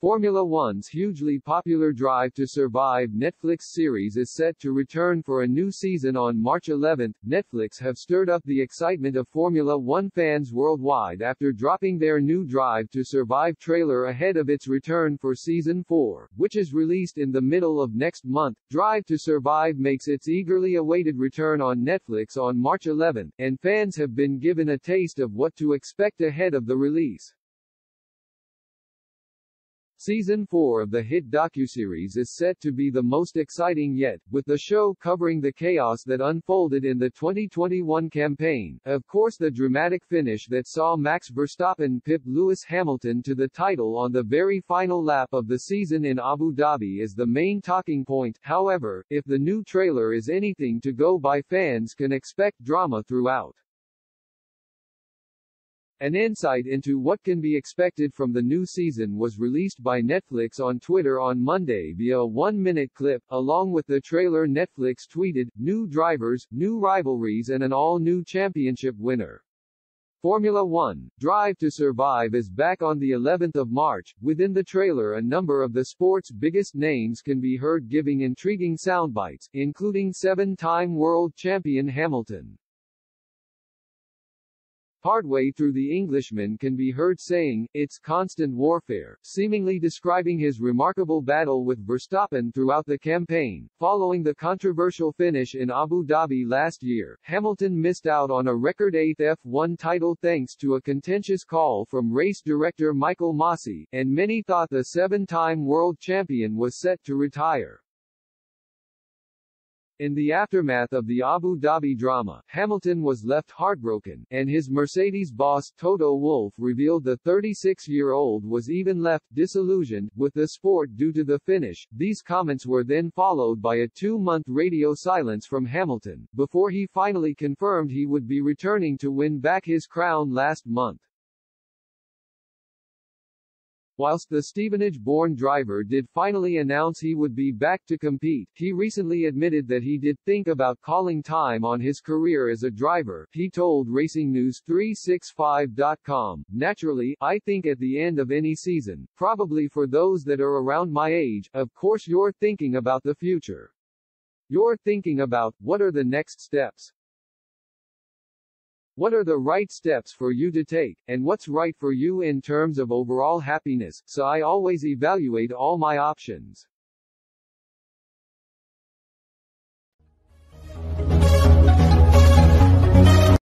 Formula One's hugely popular Drive to Survive Netflix series is set to return for a new season on March 11. Netflix have stirred up the excitement of Formula One fans worldwide after dropping their new Drive to Survive trailer ahead of its return for season 4, which is released in the middle of next month. Drive to Survive makes its eagerly awaited return on Netflix on March 11, and fans have been given a taste of what to expect ahead of the release. Season 4 of the hit docuseries is set to be the most exciting yet, with the show covering the chaos that unfolded in the 2021 campaign, of course the dramatic finish that saw Max Verstappen pip Lewis Hamilton to the title on the very final lap of the season in Abu Dhabi is the main talking point, however, if the new trailer is anything to go by fans can expect drama throughout. An insight into what can be expected from the new season was released by Netflix on Twitter on Monday via a one-minute clip, along with the trailer Netflix tweeted, new drivers, new rivalries and an all-new championship winner. Formula One, Drive to Survive is back on the 11th of March. Within the trailer a number of the sport's biggest names can be heard giving intriguing soundbites, including seven-time world champion Hamilton. Partway through the Englishman can be heard saying, it's constant warfare, seemingly describing his remarkable battle with Verstappen throughout the campaign. Following the controversial finish in Abu Dhabi last year, Hamilton missed out on a record eighth F1 title thanks to a contentious call from race director Michael Masi, and many thought the seven-time world champion was set to retire. In the aftermath of the Abu Dhabi drama, Hamilton was left heartbroken, and his Mercedes boss Toto Wolff revealed the 36-year-old was even left disillusioned with the sport due to the finish. These comments were then followed by a two-month radio silence from Hamilton, before he finally confirmed he would be returning to win back his crown last month. Whilst the Stevenage-born driver did finally announce he would be back to compete, he recently admitted that he did think about calling time on his career as a driver. He told RacingNews365.com, Naturally, I think at the end of any season, probably for those that are around my age, of course you're thinking about the future. You're thinking about, what are the next steps? What are the right steps for you to take, and what's right for you in terms of overall happiness, so I always evaluate all my options.